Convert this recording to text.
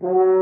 Boom.